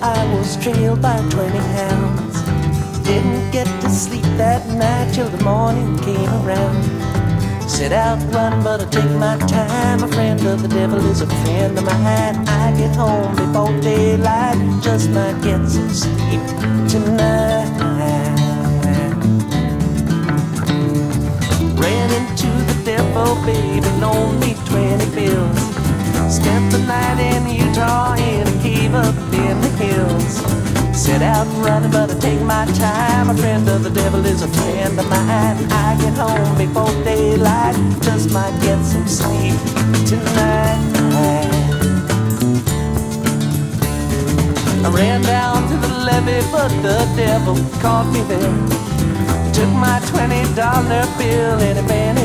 I was trailed by 20 hounds. Didn't get to sleep that night till the morning came around. Set out run, but I take my time. A friend of the devil is a friend of mine. I get home before daylight, just might get some sleep tonight. Ran into the devil, baby, loaned me 20 bills. Spent the night in Utah in a cave up. Set out running, but I take my time. A friend of the devil is a friend of mine. I get home before daylight, just might get some sleep tonight. I ran down to the levee, but the devil caught me there. Took my twenty dollar bill and it vanished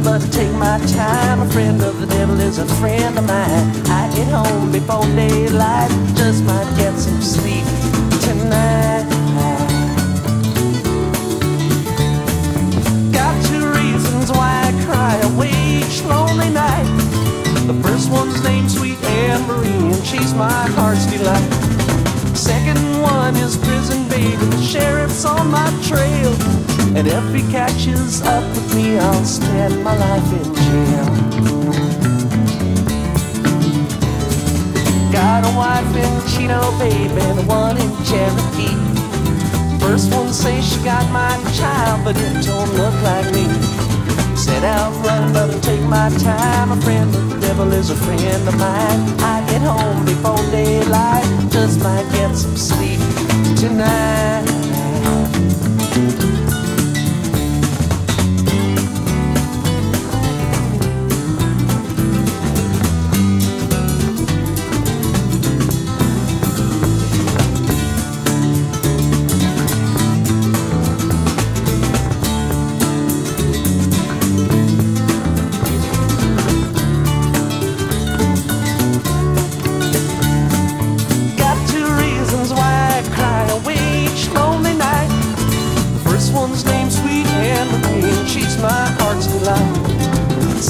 running, but take my time. A friend of the devil is a friend of mine. I get home before daylight, just might get some sleep tonight. Got two reasons why I cry away each lonely night. The first one's named Sweet Anne Marie, and she's my heart's delight. Second one is prison baby, the sheriff's on my trail. And if he catches up I'll spend my life in jail. Got a wife in Chino, baby, and one in Cherokee. First one say she got my child, but it don't look like me. Set out running, but I take my time. A friend of the devil is a friend of mine. I get home before daylight, just might get some sleep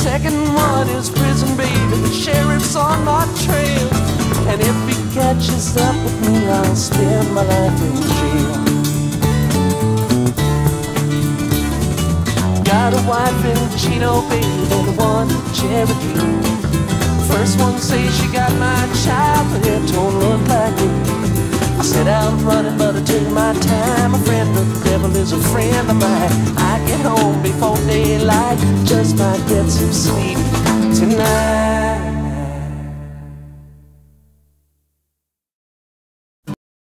second one is Prison Baby, the sheriff's on my trail. And if he catches up with me, I'll spend my life in jail. Got a wife in Chino, baby, and one in Cherokee. First one say she got my child, but it don't look like it. I set out running, but I took my time. A friend devil is a friend of mine. I get home before daylight, just might get some sleep tonight.